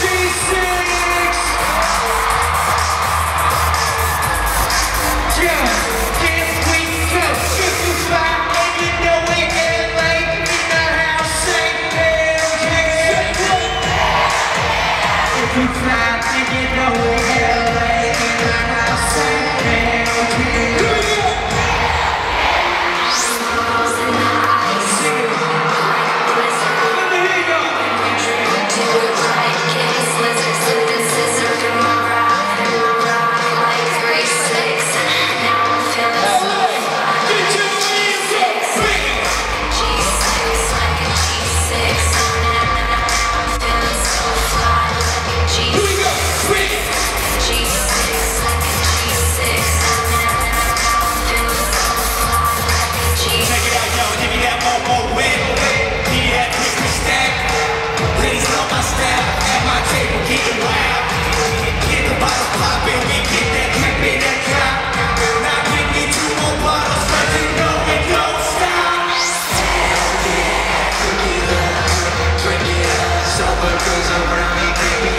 She's. goes over me, baby.